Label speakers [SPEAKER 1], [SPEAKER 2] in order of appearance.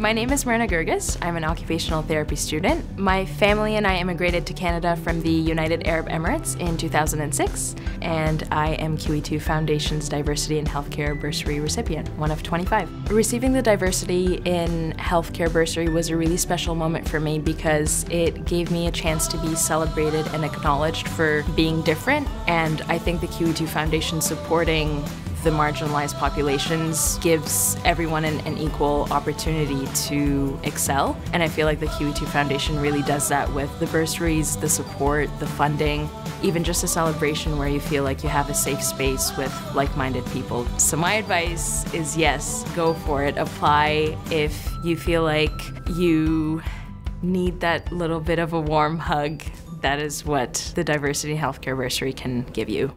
[SPEAKER 1] My name is Mirna Gerges. I'm an occupational therapy student. My family and I immigrated to Canada from the United Arab Emirates in 2006, and I am QE2 Foundation's Diversity in Healthcare Bursary recipient, one of 25. Receiving the Diversity in Healthcare Bursary was a really special moment for me because it gave me a chance to be celebrated and acknowledged for being different, and I think the QE2 Foundation supporting the marginalized populations gives everyone an, an, equal opportunity to excel. And I feel like the QE2 Foundation really does that with the bursaries, the support, the funding, even just a celebration where you feel like you have a safe space with like minded people. So, my advice is yes, go for it. Apply if you feel like you need that little bit of a warm hug. That is what the Diversity Healthcare Bursary can give you.